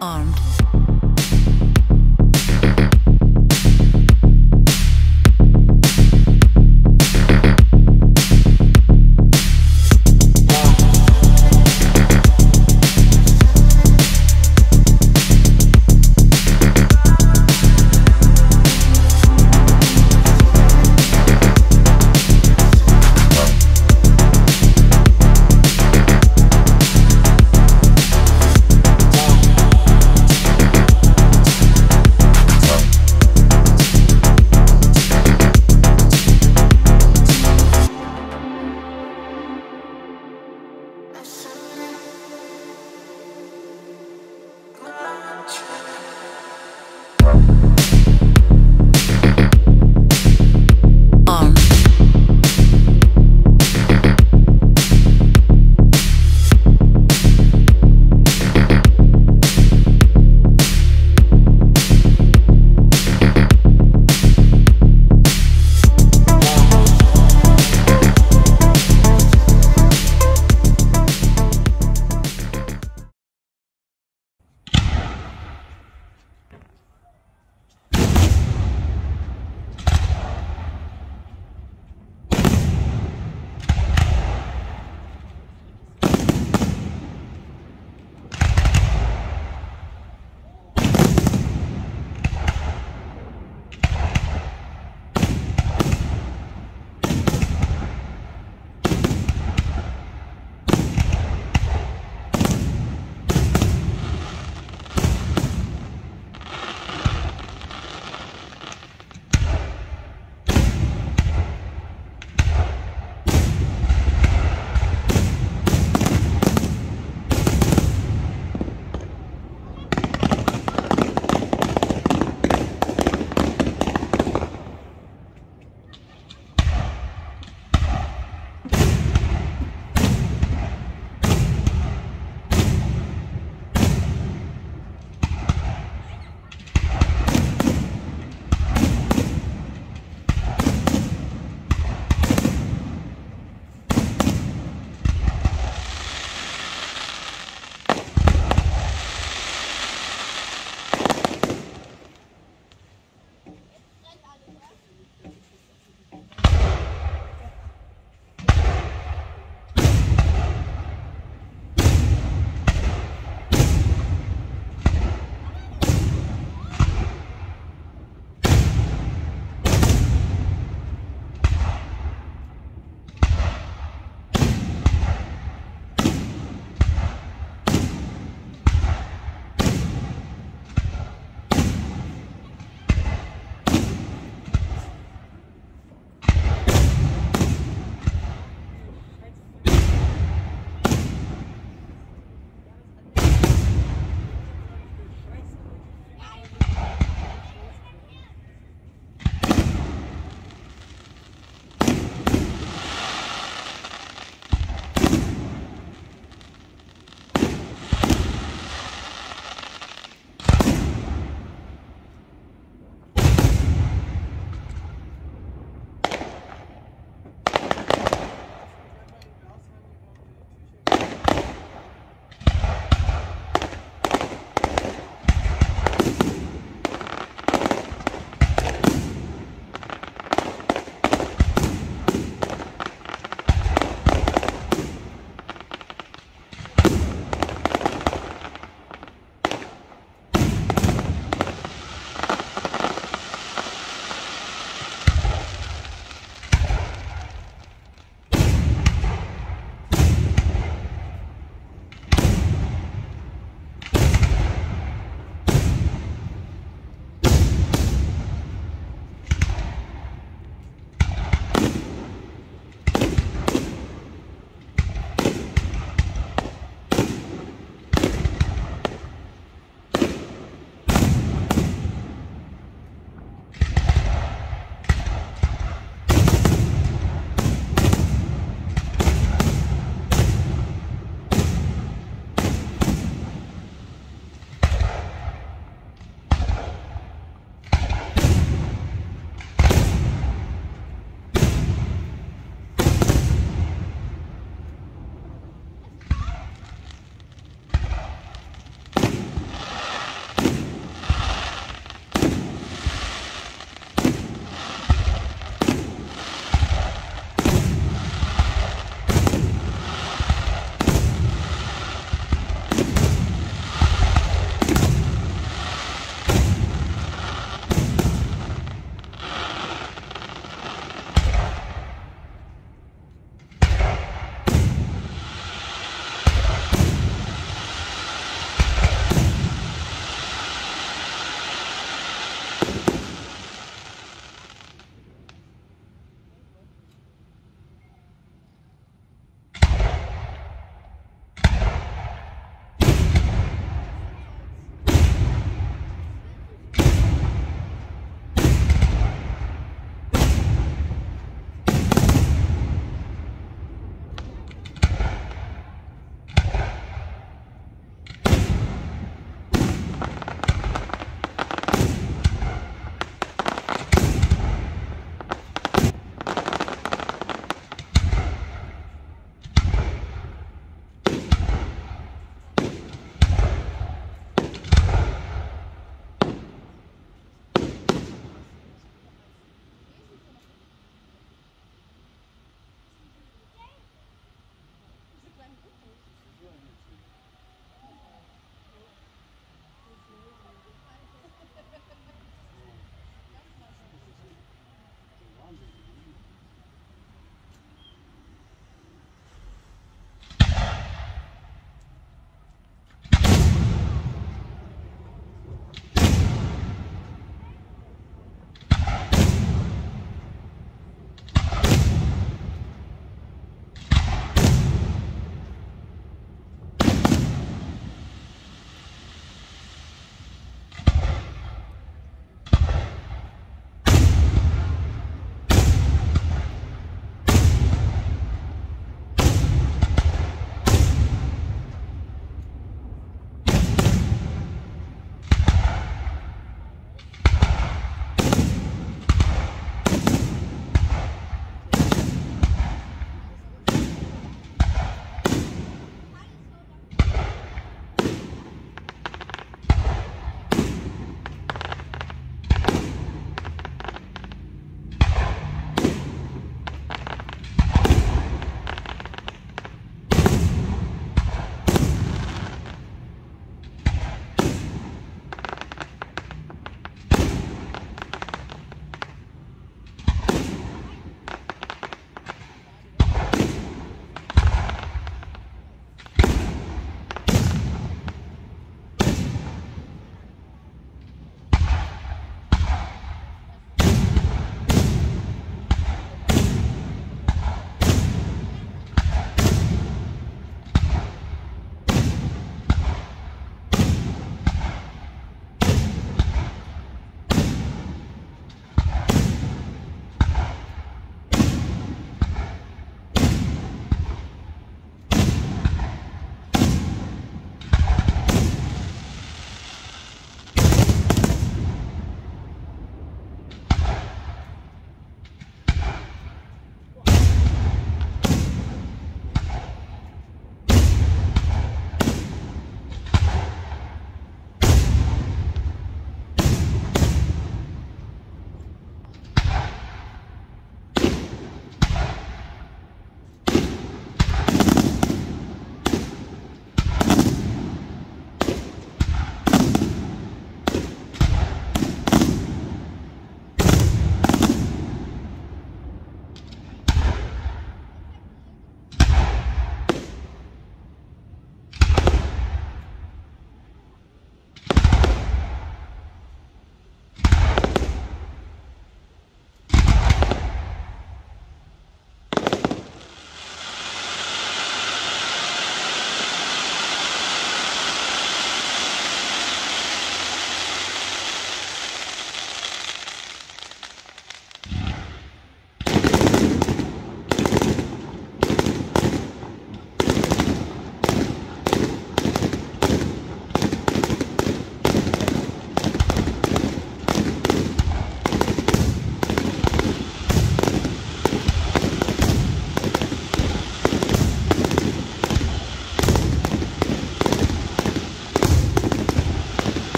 armed.